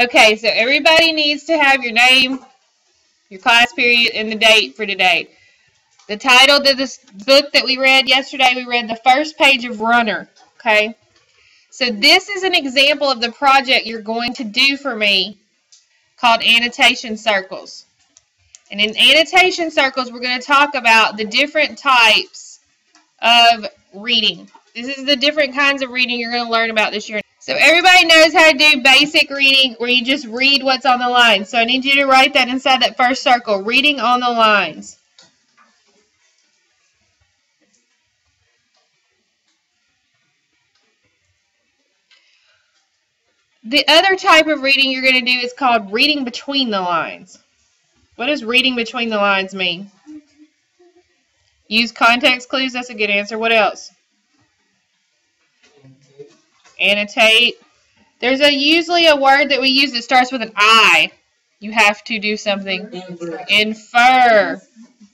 Okay, so everybody needs to have your name, your class period, and the date for today. The title of this book that we read yesterday, we read the first page of Runner. Okay, so this is an example of the project you're going to do for me called annotation circles. And in annotation circles, we're going to talk about the different types of reading. This is the different kinds of reading you're going to learn about this year. So everybody knows how to do basic reading where you just read what's on the line. So I need you to write that inside that first circle, reading on the lines. The other type of reading you're going to do is called reading between the lines. What does reading between the lines mean? Use context clues. That's a good answer. What else? Annotate. There's a usually a word that we use that starts with an I. You have to do something. Infer. Infer.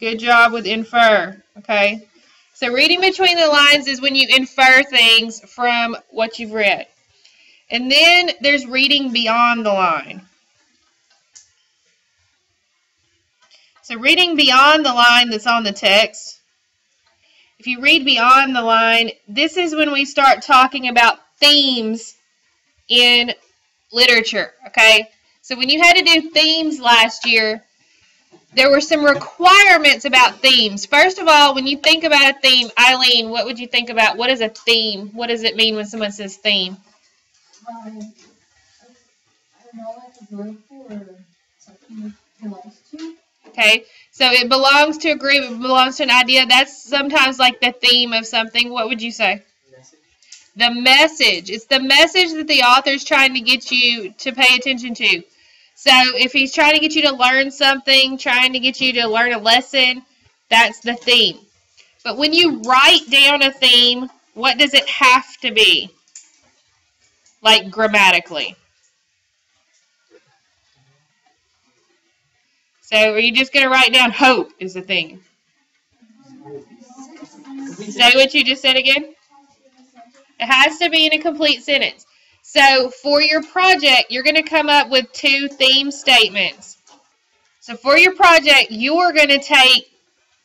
Good job with infer. Okay. So reading between the lines is when you infer things from what you've read. And then there's reading beyond the line. So reading beyond the line that's on the text, if you read beyond the line, this is when we start talking about themes in literature, okay? So when you had to do themes last year, there were some requirements about themes. First of all, when you think about a theme, Eileen, what would you think about? What is a theme? What does it mean when someone says theme? Um. Okay, so it belongs to a group, it belongs to an idea. That's sometimes like the theme of something. What would you say? The message. It's the message that the author's trying to get you to pay attention to. So if he's trying to get you to learn something, trying to get you to learn a lesson, that's the theme. But when you write down a theme, what does it have to be? Like grammatically. So are you just going to write down hope is the theme? Say what you just said again. It has to be in a complete sentence. So for your project, you're going to come up with two theme statements. So for your project, you're going to take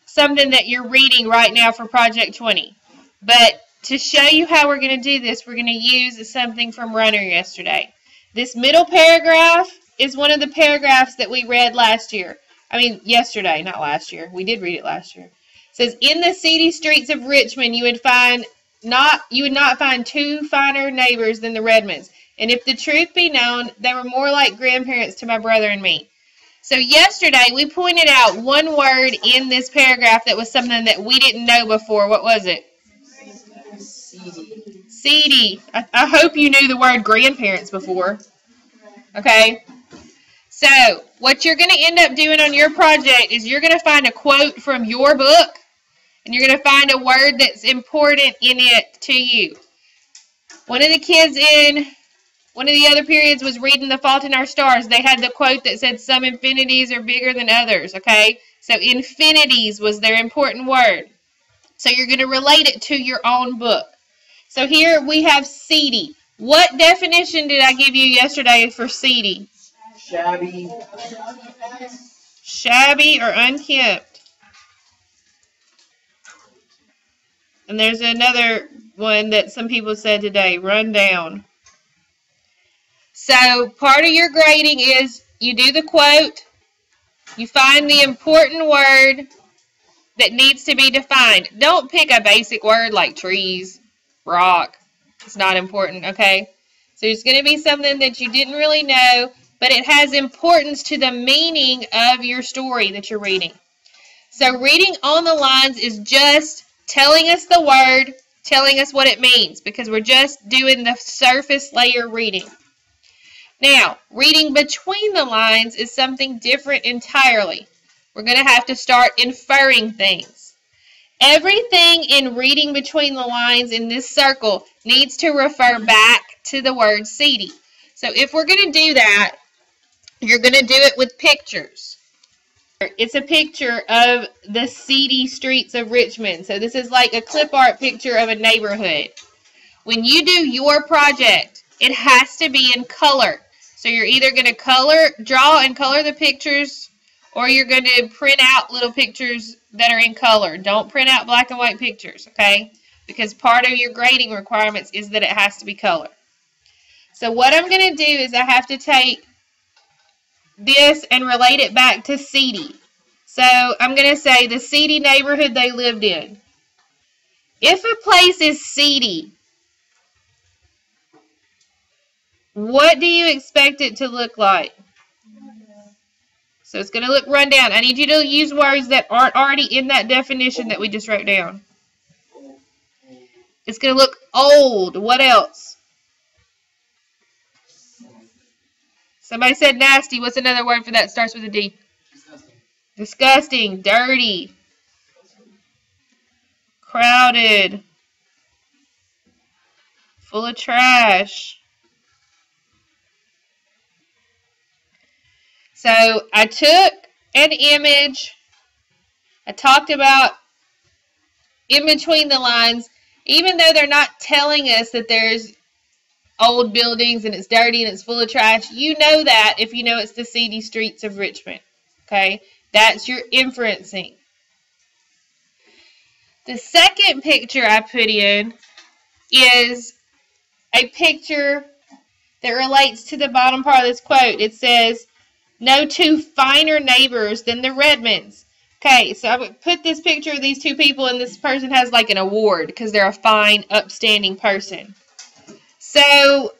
something that you're reading right now for Project 20. But to show you how we're going to do this, we're going to use something from Runner yesterday. This middle paragraph is one of the paragraphs that we read last year. I mean, yesterday, not last year. We did read it last year. It says, in the seedy streets of Richmond, you would find not you would not find two finer neighbors than the Redmonds. And if the truth be known, they were more like grandparents to my brother and me. So yesterday we pointed out one word in this paragraph that was something that we didn't know before. What was it? CD. Seedy. I, I hope you knew the word grandparents before. Okay? So, what you're going to end up doing on your project is you're going to find a quote from your book and you're going to find a word that's important in it to you. One of the kids in one of the other periods was reading The Fault in Our Stars. They had the quote that said, Some infinities are bigger than others, okay? So, infinities was their important word. So, you're going to relate it to your own book. So, here we have seedy. What definition did I give you yesterday for seedy? Shabby. Shabby or unkempt. And there's another one that some people said today, run down. So part of your grading is you do the quote, you find the important word that needs to be defined. Don't pick a basic word like trees, rock. It's not important, okay? So it's going to be something that you didn't really know, but it has importance to the meaning of your story that you're reading. So reading on the lines is just telling us the word, telling us what it means, because we're just doing the surface layer reading. Now, reading between the lines is something different entirely. We're going to have to start inferring things. Everything in reading between the lines in this circle needs to refer back to the word seedy. So if we're going to do that, you're going to do it with pictures. It's a picture of the seedy streets of Richmond. So this is like a clip art picture of a neighborhood. When you do your project, it has to be in color. So you're either going to color, draw and color the pictures, or you're going to print out little pictures that are in color. Don't print out black and white pictures, okay? Because part of your grading requirements is that it has to be color. So what I'm going to do is I have to take this and relate it back to seedy. So I'm going to say the seedy neighborhood they lived in. If a place is seedy, what do you expect it to look like? So it's going to look run down. I need you to use words that aren't already in that definition that we just wrote down. It's going to look old. What else? Somebody said nasty. What's another word for that? Starts with a D. Disgusting. Disgusting. Dirty. Crowded. Full of trash. So I took an image. I talked about in between the lines, even though they're not telling us that there's old buildings and it's dirty and it's full of trash, you know that if you know it's the seedy streets of Richmond. Okay? That's your inferencing. The second picture I put in is a picture that relates to the bottom part of this quote. It says, no two finer neighbors than the Redmonds. Okay, so I would put this picture of these two people, and this person has like an award because they're a fine, upstanding person. So,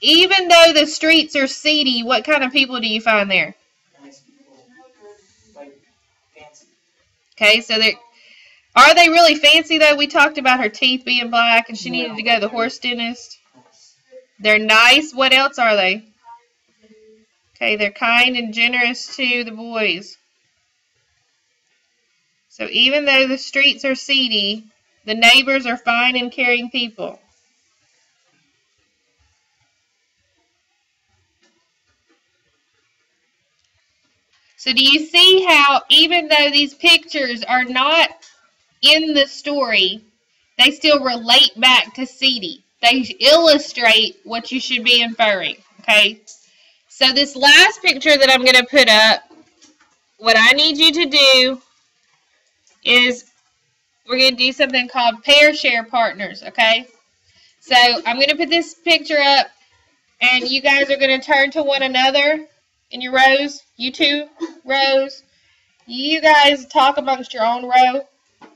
even though the streets are seedy, what kind of people do you find there? Nice people, like fancy. Okay, so they are they really fancy though? We talked about her teeth being black and she needed to go to the horse dentist. They're nice. What else are they? Okay, they're kind and generous to the boys. So even though the streets are seedy, the neighbors are fine and caring people. So do you see how even though these pictures are not in the story, they still relate back to seedy. They illustrate what you should be inferring. Okay. So this last picture that I'm going to put up, what I need you to do is we're going to do something called pair share partners. Okay. So I'm going to put this picture up and you guys are going to turn to one another in your rows. You two rows. You guys talk amongst your own row.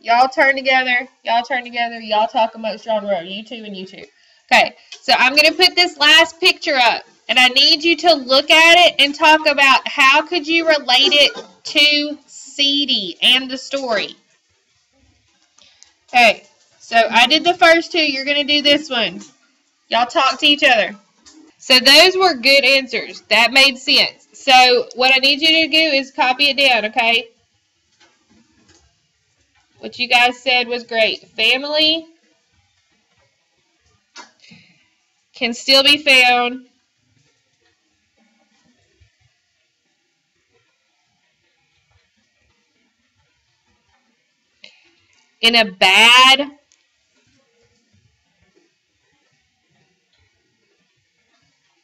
Y'all turn together. Y'all turn together. Y'all talk amongst your own row. You two and you two. Okay, so I'm going to put this last picture up. And I need you to look at it and talk about how could you relate it to seedy and the story. Okay, so I did the first two. You're going to do this one. Y'all talk to each other. So those were good answers. That made sense. So what I need you to do is copy it down, okay? What you guys said was great. Family can still be found in a bad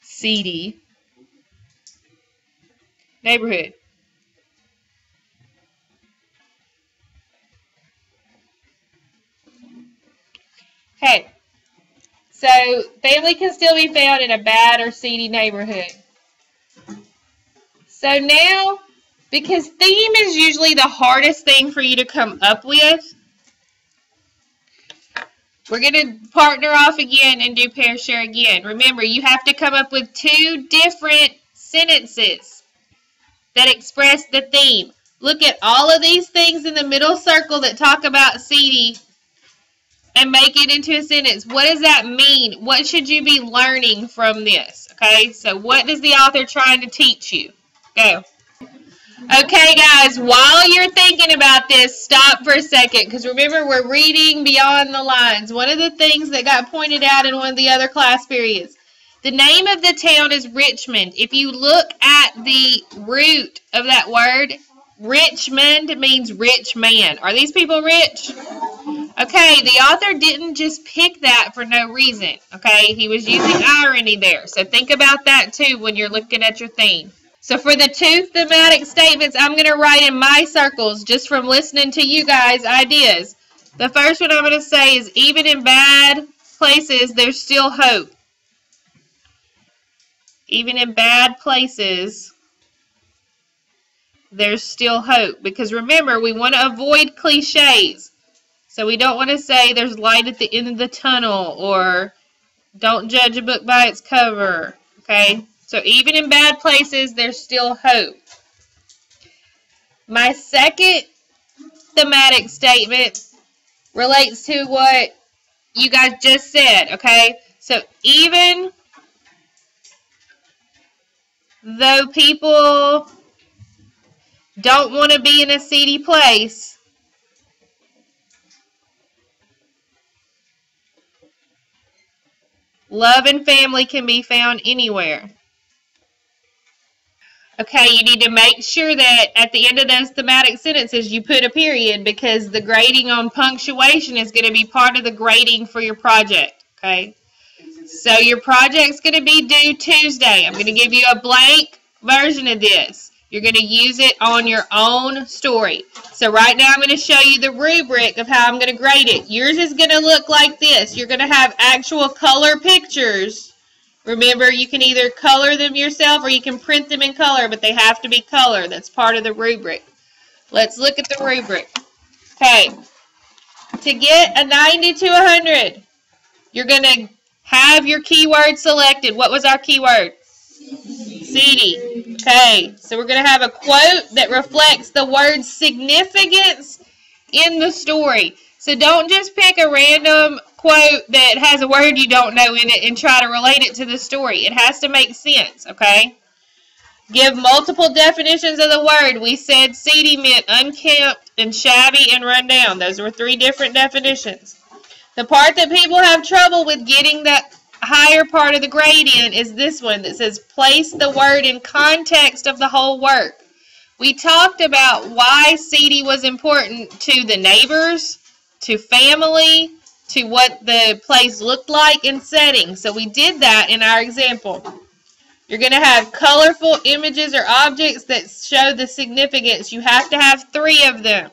seedy neighborhood. Okay, so family can still be found in a bad or seedy neighborhood. So now, because theme is usually the hardest thing for you to come up with, we're going to partner off again and do pair share again. Remember, you have to come up with two different sentences that express the theme. Look at all of these things in the middle circle that talk about seedy and make it into a sentence. What does that mean? What should you be learning from this? Okay, so what is the author trying to teach you? Go. Okay, guys, while you're thinking about this, stop for a second because remember, we're reading beyond the lines. One of the things that got pointed out in one of the other class periods the name of the town is Richmond. If you look at the root of that word, Richmond means rich man. Are these people rich? Okay, the author didn't just pick that for no reason. Okay, he was using irony there. So think about that too when you're looking at your theme. So for the two thematic statements, I'm going to write in my circles just from listening to you guys' ideas. The first one I'm going to say is even in bad places, there's still hope. Even in bad places, there's still hope. Because remember, we want to avoid cliches. So we don't want to say there's light at the end of the tunnel or don't judge a book by its cover. Okay? So even in bad places, there's still hope. My second thematic statement relates to what you guys just said, okay? So even though people don't want to be in a seedy place, Love and family can be found anywhere. Okay, you need to make sure that at the end of those thematic sentences you put a period because the grading on punctuation is going to be part of the grading for your project. Okay, so your project's going to be due Tuesday. I'm going to give you a blank version of this. You're going to use it on your own story. So right now I'm going to show you the rubric of how I'm going to grade it. Yours is going to look like this. You're going to have actual color pictures. Remember, you can either color them yourself or you can print them in color, but they have to be color. That's part of the rubric. Let's look at the rubric. Okay. To get a 90 to 100, you're going to have your keyword selected. What was our keyword? Seedy. Okay, so we're going to have a quote that reflects the word's significance in the story. So don't just pick a random quote that has a word you don't know in it and try to relate it to the story. It has to make sense, okay? Give multiple definitions of the word. We said seedy meant unkempt and shabby and run down. Those were three different definitions. The part that people have trouble with getting that higher part of the gradient is this one that says place the word in context of the whole work. We talked about why seedy was important to the neighbors, to family, to what the place looked like in setting. So we did that in our example. You're going to have colorful images or objects that show the significance. You have to have three of them.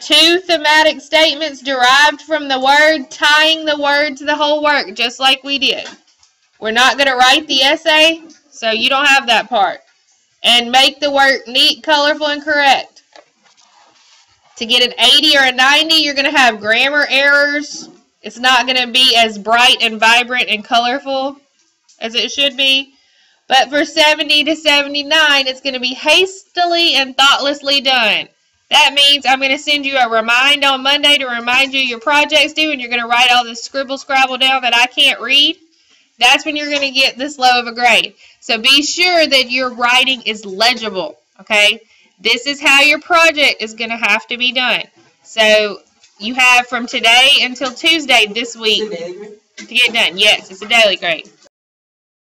Two thematic statements derived from the word, tying the word to the whole work, just like we did. We're not going to write the essay, so you don't have that part. And make the work neat, colorful, and correct. To get an 80 or a 90, you're going to have grammar errors. It's not going to be as bright and vibrant and colorful as it should be. But for 70 to 79, it's going to be hastily and thoughtlessly done. That means I'm going to send you a remind on Monday to remind you your project's due and you're going to write all this scribble scrabble down that I can't read. That's when you're going to get this low of a grade. So be sure that your writing is legible, okay? This is how your project is going to have to be done. So you have from today until Tuesday this week to get done. Yes, it's a daily grade.